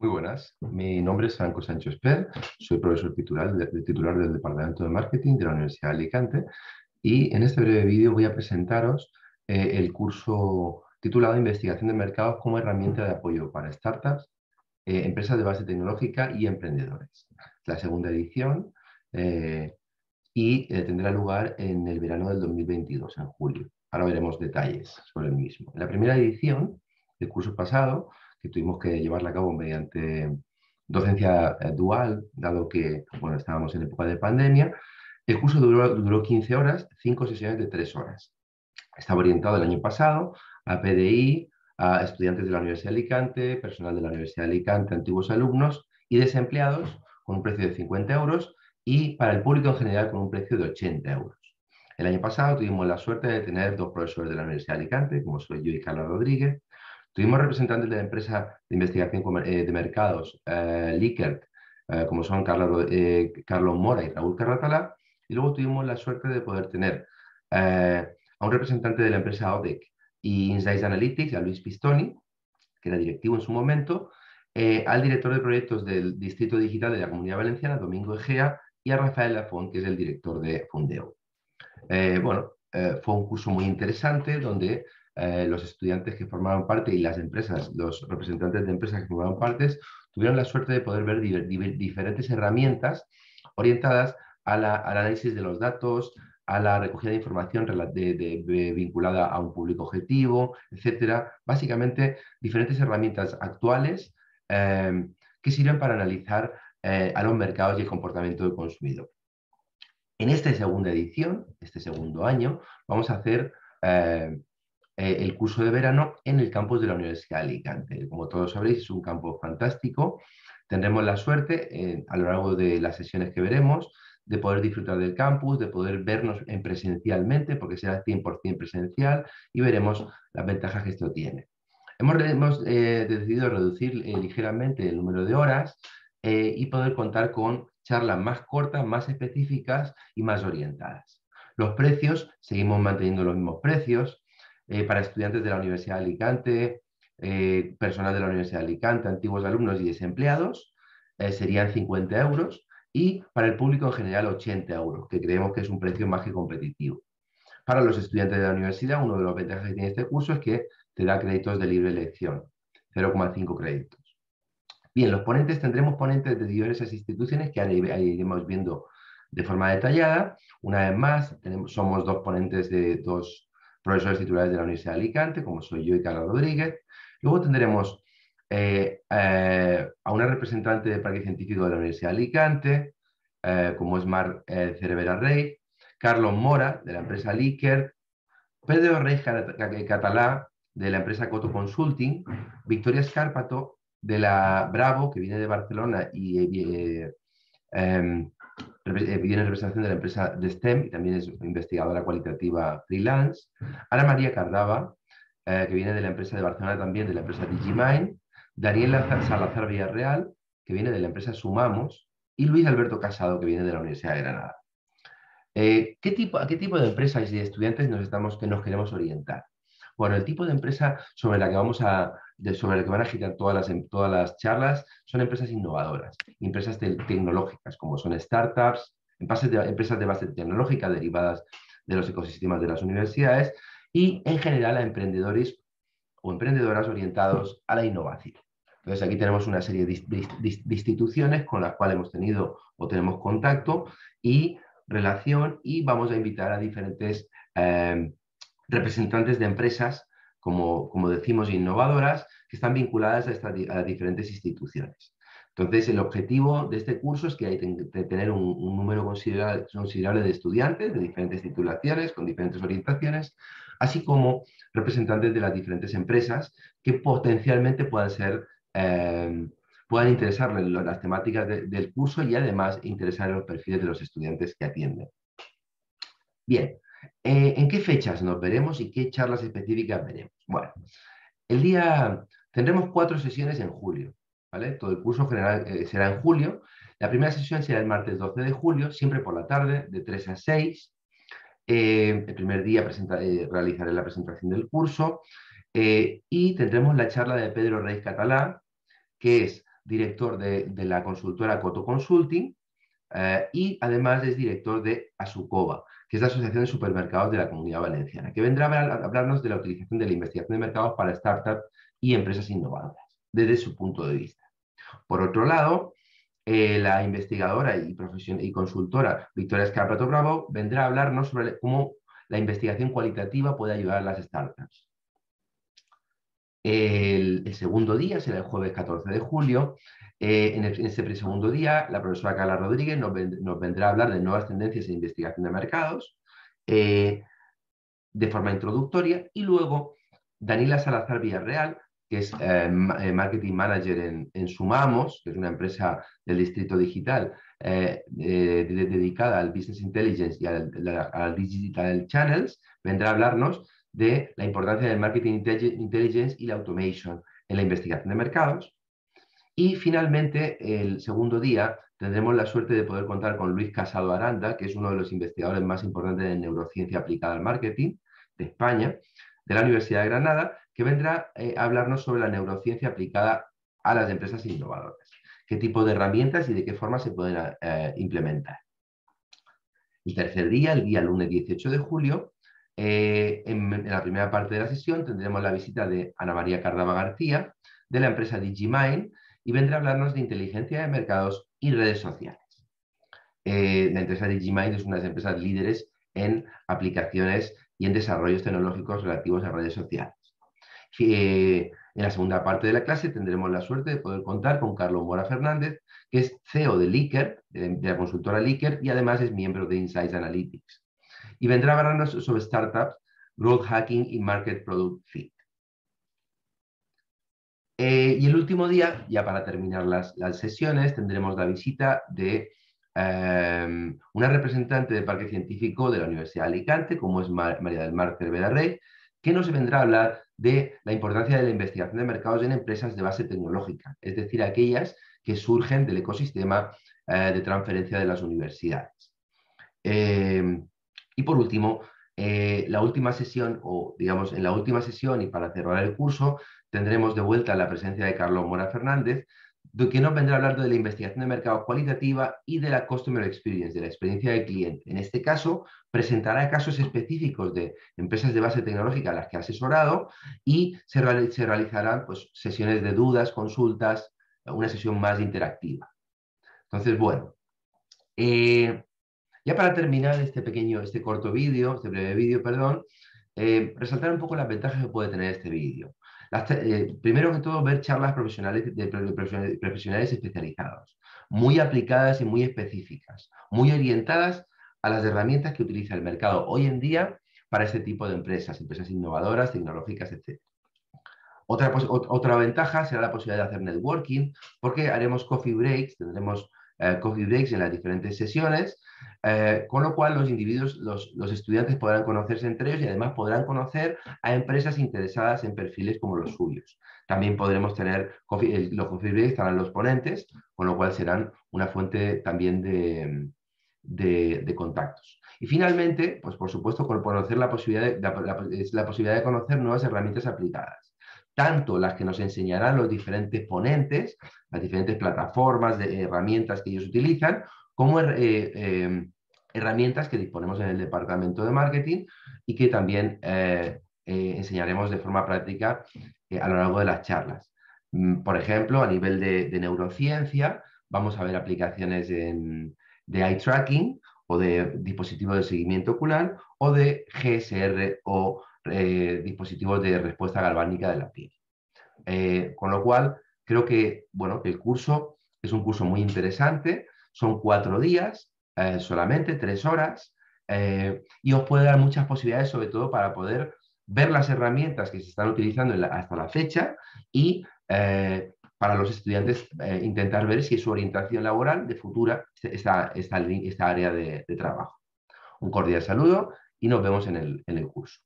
Muy buenas, mi nombre es Franco Sánchez Per, soy profesor titular, titular del Departamento de Marketing de la Universidad de Alicante y en este breve vídeo voy a presentaros eh, el curso titulado Investigación de Mercados como herramienta de apoyo para startups, eh, empresas de base tecnológica y emprendedores. La segunda edición eh, y tendrá lugar en el verano del 2022, en julio. Ahora veremos detalles sobre el mismo. En la primera edición del curso pasado que tuvimos que llevarla a cabo mediante docencia eh, dual, dado que bueno, estábamos en época de pandemia. El curso duró, duró 15 horas, 5 sesiones de 3 horas. Estaba orientado el año pasado a PDI, a estudiantes de la Universidad de Alicante, personal de la Universidad de Alicante, antiguos alumnos y desempleados con un precio de 50 euros y para el público en general con un precio de 80 euros. El año pasado tuvimos la suerte de tener dos profesores de la Universidad de Alicante, como soy yo y Carlos Rodríguez, Tuvimos representantes de la empresa de investigación eh, de mercados, eh, Likert, eh, como son Carlos, eh, Carlos Mora y Raúl Carratalá, y luego tuvimos la suerte de poder tener a un representante de la empresa ODEC y Insights Analytics, a Luis Pistoni, que era directivo en su momento, al director de proyectos del Distrito Digital de la Comunidad Valenciana, Domingo Egea, y a Rafael Lafont, que es el director de Fundeo. bueno, fue un curso muy interesante donde eh, los estudiantes que formaban parte y las empresas, los representantes de empresas que formaban parte, tuvieron la suerte de poder ver diferentes herramientas orientadas al análisis de los datos, a la recogida de información vinculada a un público objetivo, etcétera. Básicamente, diferentes herramientas actuales em, que sirven para analizar eh, a los mercados y el comportamiento del consumidor. En esta segunda edición, este segundo año, vamos a hacer eh, eh, el curso de verano en el campus de la Universidad de Alicante. Como todos sabréis, es un campo fantástico. Tendremos la suerte, eh, a lo largo de las sesiones que veremos, de poder disfrutar del campus, de poder vernos en presencialmente, porque será 100% presencial, y veremos las ventajas que esto tiene. Hemos, eh, decidido reducir ligeramente el número de horas y poder contar con charlas más cortas, más específicas y más orientadas. Los precios, seguimos manteniendo los mismos precios, eh, para estudiantes de la Universidad de Alicante, eh, personal de la Universidad de Alicante, antiguos alumnos y desempleados, eh, serían 50 euros y para el público en general 80 euros, que creemos que es un precio más que competitivo. Para los estudiantes de la universidad, uno de los ventajas que tiene este curso es que te da créditos de libre elección, 0,5 créditos. Bien, los ponentes tendremos ponentes de diversas instituciones que iremos viendo de forma detallada. Una vez más, somos dos ponentes de dos profesores titulares de la Universidad de Alicante, como soy yo y Carlos Rodríguez. Luego tendremos eh, eh, a una representante del Parque Científico de la Universidad de Alicante, eh, como es Mar Cervera Rey, Carlos Mora, de la empresa Liker, Pedro Rey Catalá, de la empresa Coto Consulting, Victoria Escárpato, de la Bravo, que viene de Barcelona y em, viene en representación de la empresa de STEM y también es investigadora cualitativa freelance. Ana María Cardava, eh, que viene de la empresa de Barcelona también, de la empresa Digimind. Daniela Salazar Villarreal, que viene de la empresa Sumamos. Y Luis Alberto Casado, que viene de la Universidad de Granada. Eh, ¿qué tipo, ¿A qué tipo de empresas y de estudiantes nos, estamos, que nos queremos orientar? Bueno, el tipo de empresa sobre la que vamos a, sobre la que van a girar todas las, em, todas las charlas son empresas innovadoras, empresas tecnológicas, como son startups, empresas de, empresas de base tecnológica derivadas de los ecosistemas de las universidades y en general a emprendedores o emprendedoras orientados a la innovación. Entonces aquí tenemos una serie de, instituciones con las cuales hemos tenido o tenemos contacto y relación y vamos a invitar a diferentes eh, representantes de empresas, como, como decimos, innovadoras, que están vinculadas a, estas, diferentes instituciones. Entonces, el objetivo de este curso es que hay que tener un, número considerable, considerable, de estudiantes de diferentes titulaciones, con diferentes orientaciones, así como representantes de las diferentes empresas que potencialmente puedan ser, eh, puedan interesarles las temáticas del curso y además interesar en los perfiles de los estudiantes que atienden. Bien, eh, ¿En qué fechas nos veremos y qué charlas específicas veremos? Bueno, el día, tendremos cuatro sesiones en julio, ¿vale? Todo el curso general eh, será en julio. La primera sesión será el martes 12 de julio, siempre por la tarde, de 3 a 6. Eh, el primer día realizaré la presentación del curso y tendremos la charla de Pedro Rey Catalá, que es director de, la consultora Coto Consulting y además es director de Asukova, que es la Asociación de Supermercados de la Comunidad Valenciana, que vendrá a hablarnos de la utilización de la investigación de mercados para startups y empresas innovadoras, desde su punto de vista. Por otro lado, eh, la investigadora y, y consultora Victoria Escarpato Bravo vendrá a hablarnos sobre cómo la investigación cualitativa puede ayudar a las startups. El, segundo día será el jueves 14 de julio. Eh, en, ese segundo día, la profesora Carla Rodríguez nos, vendrá a hablar de nuevas tendencias en investigación de mercados eh, de forma introductoria y luego Daniela Salazar Villarreal, que es eh, Marketing Manager en, Sumamos, que es una empresa del Distrito Digital dedicada al Business Intelligence y al Digital Channels, vendrá a hablarnos de la importancia del marketing intelligence y la automation en la investigación de mercados. Y finalmente, el segundo día, tendremos la suerte de poder contar con Luis Casado Aranda, que es uno de los investigadores más importantes de neurociencia aplicada al marketing de España, de la Universidad de Granada, que vendrá eh, a hablarnos sobre la neurociencia aplicada a las empresas innovadoras. Qué tipo de herramientas y de qué forma se pueden eh, implementar. El tercer día, el día lunes 18 de julio, eh, en, la primera parte de la sesión tendremos la visita de Ana María Cardava García, de la empresa Digimind, y vendrá a hablarnos de inteligencia de mercados y redes sociales. Eh, la empresa Digimind es una de las empresas líderes en aplicaciones y en desarrollos tecnológicos relativos a redes sociales. Eh, en la segunda parte de la clase tendremos la suerte de poder contar con Carlos Mora Fernández, que es CEO de Licker, de, la consultora Licker, y además es miembro de Insights Analytics y vendrá a hablarnos sobre startups, growth hacking y market product fit. Eh, y el último día, ya para terminar las, sesiones, tendremos la visita de em, una representante del Parque Científico de la Universidad de Alicante, como es María del Mar Cervera Rey, que nos vendrá a hablar de la importancia de la investigación de mercados en empresas de base tecnológica, es decir, aquellas que surgen del ecosistema eh, de transferencia de las universidades. Em, y por último, eh, la última sesión, o digamos en la última sesión y para cerrar el curso, tendremos de vuelta la presencia de Carlos Mora Fernández, de que nos vendrá a hablar de la investigación de mercado cualitativa y de la Customer Experience, de la experiencia del cliente. En este caso, presentará casos específicos de empresas de base tecnológica a las que ha asesorado y se, realizarán pues, sesiones de dudas, consultas, una sesión más interactiva. Entonces, bueno, eh, ya para terminar este pequeño, este corto vídeo, este breve vídeo, perdón, eh, resaltar un poco las ventajas que puede tener este vídeo. Eh, primero que todo, ver charlas profesionales de, profesionales especializados, muy aplicadas y muy específicas, muy orientadas a las herramientas que utiliza el mercado hoy en día para este tipo de empresas, empresas innovadoras, tecnológicas, etc. Otra, otra ventaja será la posibilidad de hacer networking, porque haremos coffee breaks, tendremos coffee breaks en las diferentes sesiones, eh, con lo cual los individuos, los, estudiantes podrán conocerse entre ellos y además podrán conocer a empresas interesadas en perfiles como los suyos. También podremos tener, los coffee breaks estarán los ponentes, con lo cual serán una fuente también de, de, contactos. Y finalmente, pues por supuesto, conocer la posibilidad la posibilidad de conocer nuevas herramientas aplicadas tanto las que nos enseñarán los diferentes ponentes, las diferentes plataformas de herramientas que ellos utilizan, como eh, em, herramientas que disponemos en el departamento de marketing y que también eh, eh, enseñaremos de forma práctica a lo largo de las charlas. Mm, por ejemplo, a nivel de, neurociencia, vamos a ver aplicaciones de eye tracking o de dispositivos de seguimiento ocular o de GSR o eh, dispositivos de respuesta galvánica de la piel. Eh, con lo cual, creo que, bueno, el curso es un curso muy interesante, son cuatro días, eh, solamente tres horas, y os puede dar muchas posibilidades, sobre todo para poder ver las herramientas que se están utilizando hasta la fecha y para los estudiantes intentar ver si su orientación laboral de futura esta, esta, esta área de, trabajo. Un cordial saludo y nos vemos en el curso.